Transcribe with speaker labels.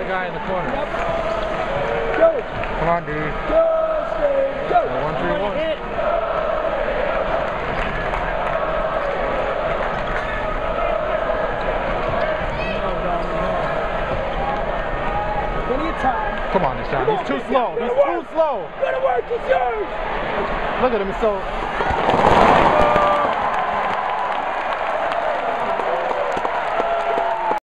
Speaker 1: other guy in the corner. Go. Come on, dude.
Speaker 2: Go, Steve. Go.
Speaker 1: One, three, one.
Speaker 3: Hit.
Speaker 2: Plenty of time.
Speaker 1: Come on, this time. He's too slow. He's too slow.
Speaker 2: Good work. It's yours.
Speaker 1: Look at him. He's so